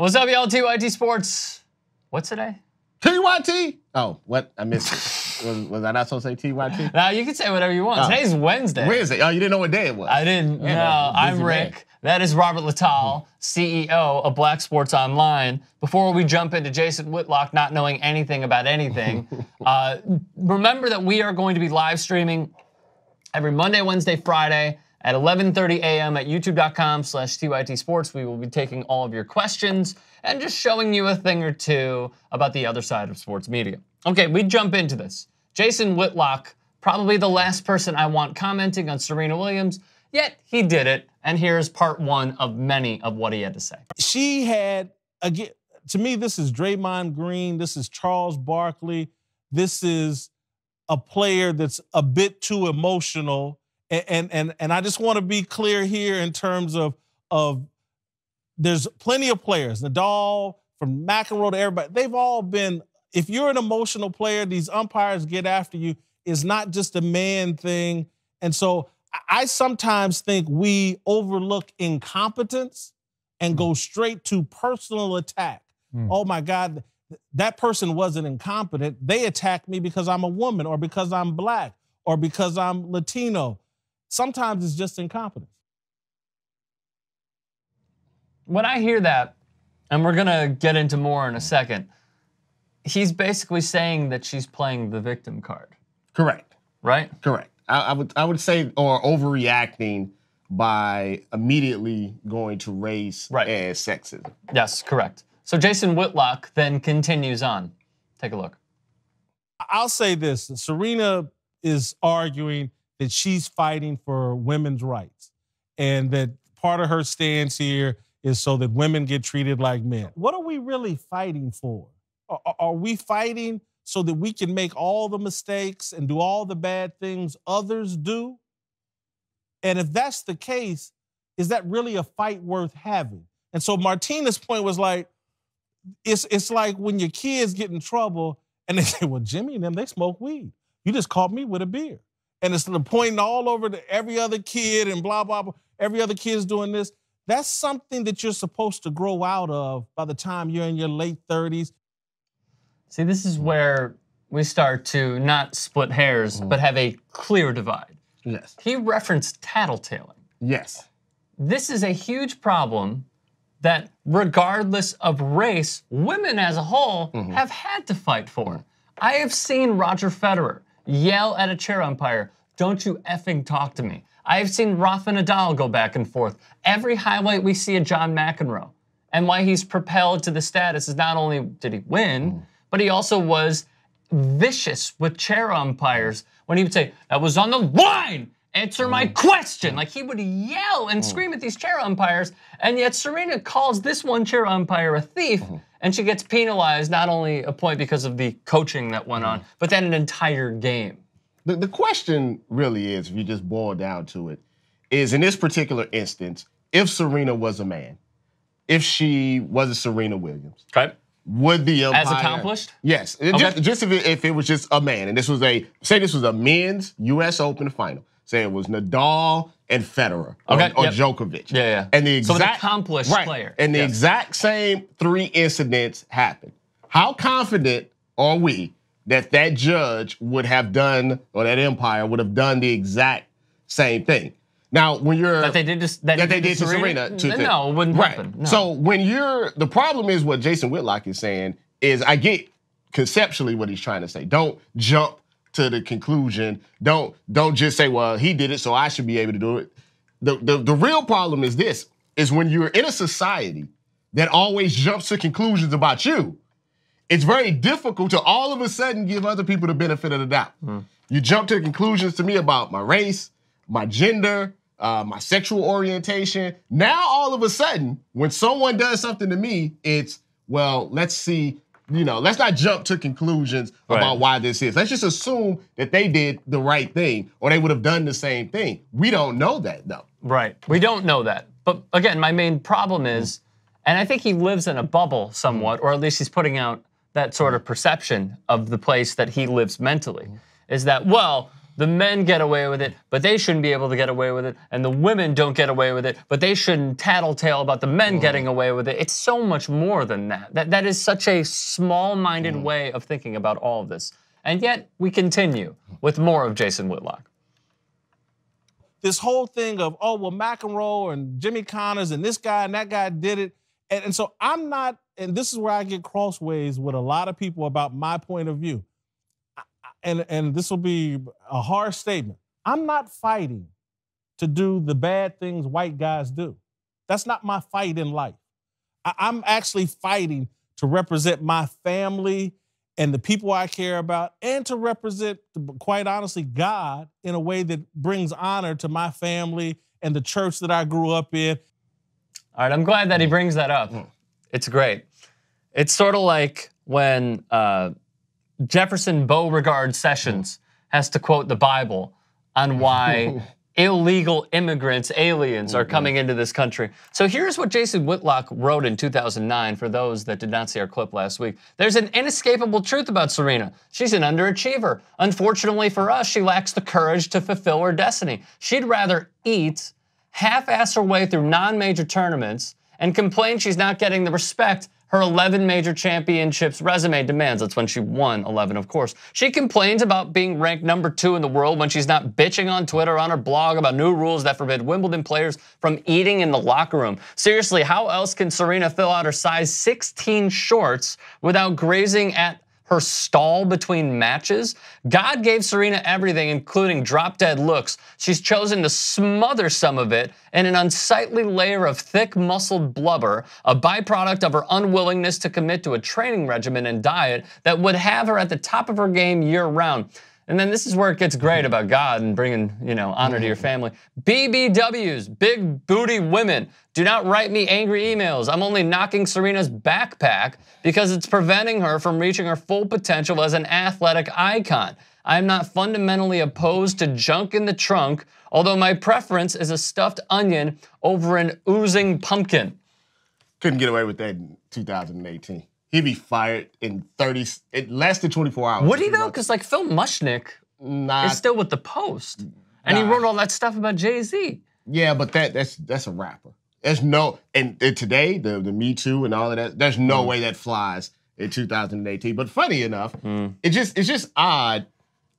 What's up, y'all? TYT Sports. What's today? TYT? Oh, what? I missed it. was, was I not supposed to say TYT? Now you can say whatever you want. Oh. Today's Wednesday. Wednesday. Oh, you didn't know what day it was. I didn't. Yeah, no, I'm Rick. man. That is Robert Littal, CEO of Black Sports Online. Before we jump into Jason Whitlock not knowing anything about anything, uh, remember that we are going to be live streaming every Monday, Wednesday, Friday at 11:30 a.m. at youtube.com slash TYT Sports. We will be taking all of your questions and just showing you a thing or two about the other side of sports media. Okay, we jump into this. Jason Whitlock, probably the last person I want commenting on Serena Williams, yet he did it. And here's part one of many of what he had to say. she had again to me this is Draymond Green, this is Charles Barkley, this is a player that's a bit too emotional and and and, I just want to be clear here in terms of of there's plenty of players, Nadal from McEnroe to everybody. They've all been if you're an emotional player, these umpires get after you. Is not just a man thing. And so I- I sometimes think we overlook incompetence and go hmm. straight to personal attack. Hmm. Oh my God, that person wasn't incompetent. They attacked me because I'm a woman or because I'm black or because I'm Latino. Sometimes it's just incompetence. When I hear that, and we're gonna get into more in a second, he's basically saying that she's playing the victim card, Correct. right? Correct. I, I would I would say or overreacting by immediately going to race Right. as sexism. Yes, correct. So Jason Whitlock then continues on. Take a look. I'll say this Serena is arguing that she's fighting for women's rights and that part of her stance here is so that women get treated like men. What are we really fighting for? Are, are- we fighting so that we can make all the mistakes and do all the bad things others do? And if that's the case, is that really a fight worth having? And so Martina's point was like, it's it's like when your kids get in trouble and they say, "Well, Jimmy and them they smoke weed. You just caught me with a beer." And it's the pointing all over to every other kid and blah blah blah. Every other kid's doing this. That's something that you're supposed to grow out of by the time you're in your late 30s. See, this is where we start to not split hairs, mm-hmm. but have a clear divide. Yes. He referenced tattletaling. Yes. This is a huge problem that, regardless of race, women as a whole mm-hmm. have had to fight for. I have seen Roger Federer yell at a chair umpire, Don't you effing talk to me. I have seen Rafa Nadal go back and forth. Every highlight we see of John McEnroe. And why he's propelled to the status is not only did he win, mm. but he also was vicious with chair umpires when he would say, That was on the line! Answer my mm. question! Like he would yell and mm. scream at these chair umpires, and yet Serena calls this one chair umpire a thief, and she gets penalized not only a point because of the coaching that went on, but then an entire game. The, the question really is, if you just boil down to it, is in this particular instance, if Serena was a man, if she was a Serena Williams, Okay. would the umpire, As accomplished? Yes, It just, just if, it, if it was just a man, and this was a say this was a men's U.S. Open final, say it was Nadal and Federer or, Okay, or yep. Djokovic, Yeah, yeah. and the So an exact accomplished right, player. and the Yes. exact same three incidents happened. How confident are we that that judge would have done or that empire would have done the exact same thing? Now, when you're That they did to, that, that they he did to Serena. to- no, it wouldn't right. happen. No. So when you're the problem is what Jason Whitlock is saying is I get conceptually what he's trying to say. Don't jump to the conclusion. Don't don't just say, well, he did it, so I should be able to do it. The the, the real problem is this is when you're in a society that always jumps to conclusions about you, it's very difficult to all of a sudden give other people the benefit of the doubt. You jump to conclusions to me about my race, my gender, uh, my sexual orientation. Now, all of a sudden, when someone does something to me, it's, well, let's see, you know, let's not jump to conclusions Right. about why this is. Let's just assume that they did the right thing or they would have done the same thing. We don't know that, though. Right. We don't know that. But again, my main problem is, and I think he lives in a bubble somewhat, or at least he's putting out that sort of perception of the place that he lives mentally, is that, well, the men get away with it, but they shouldn't be able to get away with it, and the women don't get away with it, but they shouldn't tattletale about the men mm. getting away with it. It's so much more than that. That that is such a small-minded mm. way of thinking about all of this. And yet we continue with more of Jason Whitlock. this whole thing of oh well McEnroe and Jimmy Connors and this guy and that guy did it, and, and so I'm not, and this is where I get crossways with a lot of people about my point of view, and and this will be a hard statement. I'm not fighting to do the bad things white guys do. That's not my fight in life. I, I'm actually fighting to represent my family and the people I care about, and to represent, quite honestly, God in a way that brings honor to my family and the church that I grew up in. All right, I'm glad that he brings that up. It's great. It's sort of like when uh, Jefferson Beauregard Sessions has to quote the Bible on why illegal immigrants, aliens, are coming into this country. So here's what Jason Whitlock wrote in 2009 for those that did not see our clip last week. There's an inescapable truth about Serena. She's an underachiever. Unfortunately for us, she lacks the courage to fulfill her destiny. She'd rather eat half-ass her way through non-major tournaments and complain she's not getting the respect her 11 major championships resume demands. That's when she won 11, of course. She complains about being ranked number two in the world when she's not bitching on Twitter on her blog about new rules that forbid Wimbledon players from eating in the locker room. Seriously, how else can Serena fill out her size 16 shorts without grazing at her stall between matches. God gave Serena everything, including drop dead looks. She's chosen to smother some of it in an unsightly layer of thick muscled blubber, a byproduct of her unwillingness to commit to a training regimen and diet that would have her at the top of her game year round. And then this is where it gets great about God and bringing, you know, honor to your mm-hmm. family. BBWs, big booty women, do not write me angry emails. I'm only knocking Serena's backpack because it's preventing her from reaching her full potential as an athletic icon. I'm not fundamentally opposed to junk in the trunk, although my preference is a stuffed onion over an oozing pumpkin. Couldn't get away with that in 2018. He'd be fired in 30, it less than 24 hours. Would he though? Because like Phil Mushnick Nah, is still with the Post, and he wrote all that stuff about Jay Z. yeah, but that that's that's a rapper. There's no and, and today the the Me Too and all of that. There's no mm. way that flies in 2018. But funny enough, mm. it just it's just odd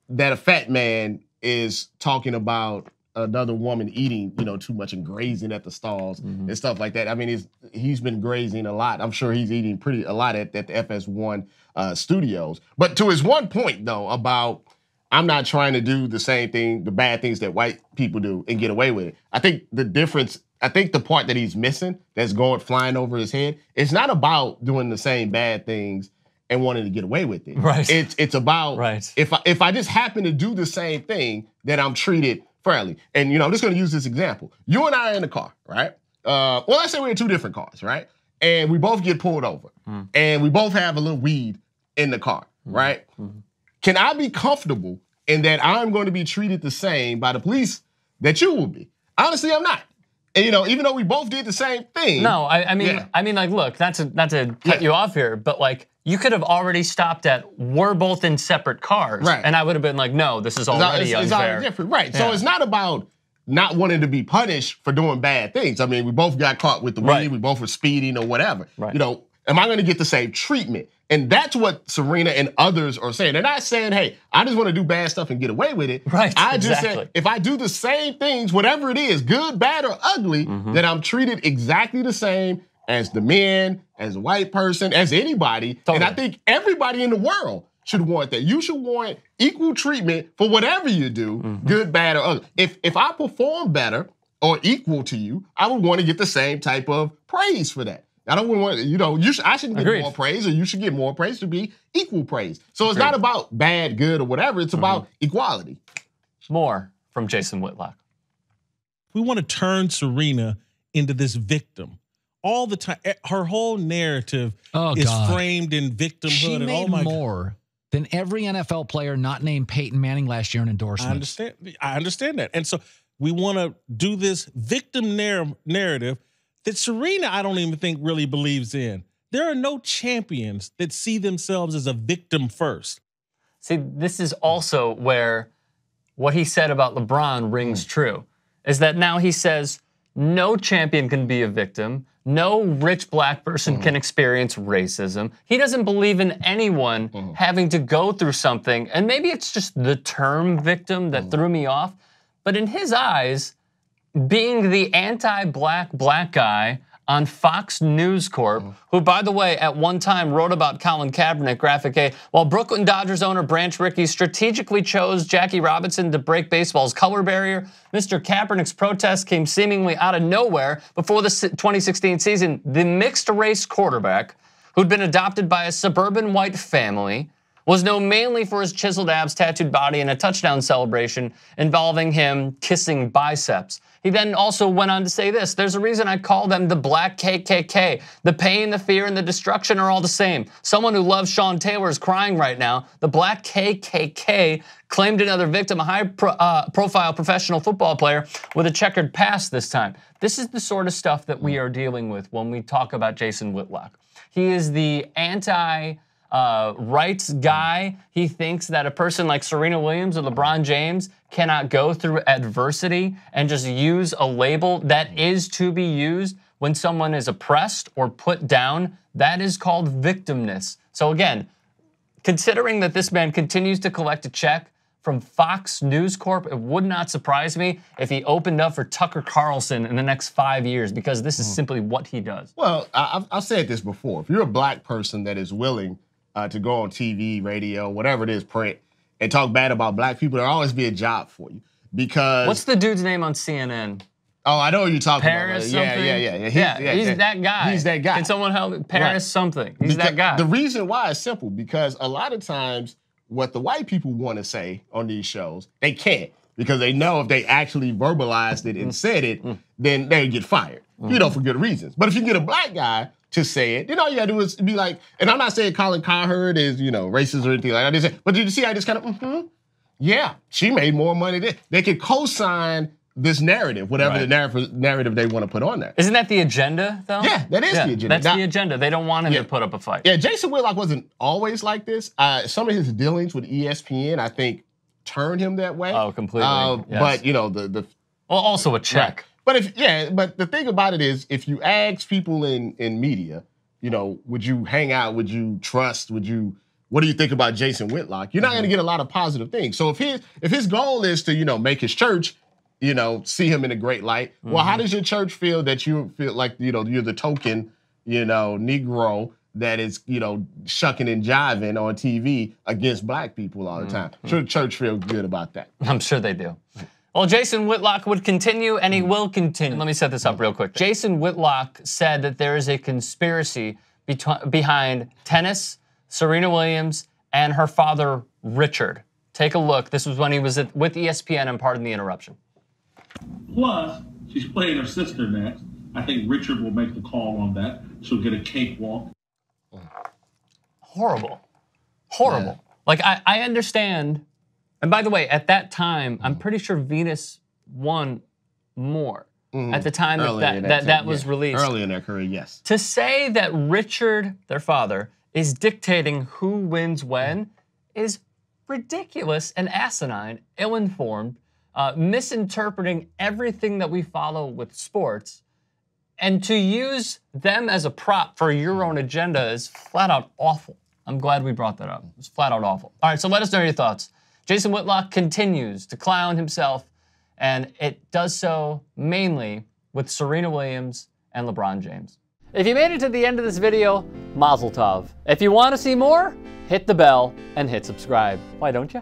that a fat man is talking about another woman eating, you know, too much and grazing at the stalls and stuff like that. I mean, he's he's been grazing a lot. I'm sure he's eating pretty a lot at, at the FS1 uh, studios. But to his one point though about I'm not trying to do the same thing, the bad things that white people do and get away with it. I think the difference, I think the part that he's missing that's going flying over his head, it's not about doing the same bad things and wanting to get away with it. Right. It's it's about Right. if I if I just happen to do the same thing, that I'm treated fairly. And you know, I'm just gonna use this example. You and I are in the car, right? Uh, well, let's say we're in two different cars, right? And we both get pulled over, hmm. and we both have a little weed in the car, hmm. right? Hmm. Can I be comfortable in that I'm going to be treated the same by the police that you will be? Honestly, I'm not. And you know, even though we both did the same thing. No, I, I mean, Yeah. I mean, like, look, not to not to cut Yeah. you off here, but like, you could have already stopped at we're both in separate cars, Right. And I would have been like, no, this is It's already it's, it's unfair. already different, right? So it's not about not wanting to be punished for doing bad things. I mean, we both got caught with the weed, Right. we both were speeding or whatever. Right. You know, am I going to get the same treatment? And that's what Serena and others are saying. They're not saying, "Hey, I just want to do bad stuff and get away with it." Right, I just exactly. said, if I do the same things, whatever it is, good, bad, or ugly, Mm-hmm. that I'm treated exactly the same as the men, as a white person, as anybody. Totally. And I think everybody in the world should want that. You should want equal treatment for whatever you do, Mm-hmm. good, bad, or ugly. If if I perform better or equal to you, I would want to get the same type of praise for that. I don't want you know you should I shouldn't get Agreed. more praise or you should get more praise to be equal praise. So it's Agreed. not about bad, good, or whatever. It's about equality. More from Jason Whitlock. we want to turn Serena into this victim all the time. Eh, Her whole narrative Oh, is God. framed in victimhood. She and made oh my God. more than every NFL player not named Peyton Manning last year in endorsements. I understand. I understand that, and so we want to do this victim narr- narrative that Serena, I don't even think really believes in. There are no champions that see themselves as a victim first. See, this is also where what he said about LeBron rings Hmm. true. Is that now he says no champion can be a victim, no rich black person Hmm. can experience racism. He doesn't believe in anyone Hmm. having to go through something, and maybe it's just the term victim that Hmm. threw me off. But in his eyes, being the anti-black black guy on Fox News Corp, mm-hmm. who, by the way, at one time wrote about Colin Kaepernick, graphic A, while Brooklyn Dodgers owner Branch Rickey strategically chose Jackie Robinson to break baseball's color barrier, Mr. Kaepernick's protest came seemingly out of nowhere before the 2016 season. The mixed race quarterback, who'd been adopted by a suburban white family, was known mainly for his chiseled abs, tattooed body, and a touchdown celebration involving him kissing biceps. He then also went on to say this There's a reason I call them the black KKK. The pain, the fear, and the destruction are all the same. Someone who loves Sean Taylor is crying right now. The black KKK claimed another victim, a high pro, uh, profile professional football player with a checkered past this time. This is the sort of stuff that we are dealing with when we talk about Jason Whitlock. He is the anti uh, rights guy. He thinks that a person like Serena Williams or LeBron James cannot go through adversity and just use a label that is to be used when someone is oppressed or put down. That is called victimness. So, again, considering that this man continues to collect a check from Fox News Corp, it would not surprise me if he opened up for Tucker Carlson in the next five years because this is simply what he does. Well, I, I've, I've said this before. If you're a black person that is willing uh, to go on TV, radio, whatever it is, print, and talk bad about black people, there'll always be a job for you. Because What's the dude's name on CNN? oh, I know what you're talking Paris about. something? Yeah, yeah, yeah, Yeah, yeah. he's that guy. He's that guy. Can someone help? Paris Right. something. He's Because that guy. The reason why is simple because a lot of times what the white people want to say on these shows, they can't because they know if they actually verbalized it Mm. and said it, then they get fired. You know, for good reasons. But if you get a black guy to say it, then all you gotta do is be like, and I'm not saying Colin Cowherd is, you know, racist or anything like that. I just say, but did you see I just kind of, mm-hmm. Yeah, she made more money than they could co-sign this narrative, whatever the narrative narrative they want to put on there. Isn't that the agenda, though? Yeah, that is the agenda. That's Now- the agenda. They don't want him Yeah. to put up a fight. Yeah, Jason Whitlock wasn't always like this. Uh, some of his dealings with ESPN, I think, turned him that way. Oh, completely. Uh, Yes. But you know the the Well, also a check. But if yeah, but the thing about it is, if you ask people in in media, you know, would you hang out? Would you trust? Would you? What do you think about Jason Whitlock? You're not Mm-hmm. going to get a lot of positive things. So if his if his goal is to you know make his church, you know, see him in a great light. Well, Mm-hmm. how does your church feel that you feel like you know you're the token, you know, Negro that is you know shucking and jiving on TV against black people all the Mm-hmm. time? Should the church feel good about that? I'm sure they do. Well, Jason Whitlock would continue, and he mm. will continue. Let me set this up real quick. Jason Whitlock said that there is a conspiracy betw- behind tennis, Serena Williams, and her father, Richard. Take a look. This was when he was at, with ESPN, and pardon the interruption. Plus, she's playing her sister next. I think Richard will make the call on that. She'll get a cakewalk. horrible horrible like I, I understand and by the way at that time i'm pretty sure venus won more at the time that that, that, that yeah. was released Early in their career, yes. to say that richard their father is dictating who wins when is ridiculous and asinine ill-informed uh, misinterpreting everything that we follow with sports and to use them as a prop for your own agenda is flat out awful. I'm glad we brought that up. It's flat out awful. All right, so let us know your thoughts. Jason Whitlock continues to clown himself, and it does so mainly with Serena Williams and LeBron James. If you made it to the end of this video, mazel tov. If you want to see more, hit the bell and hit subscribe. Why don't you?